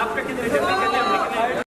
after considering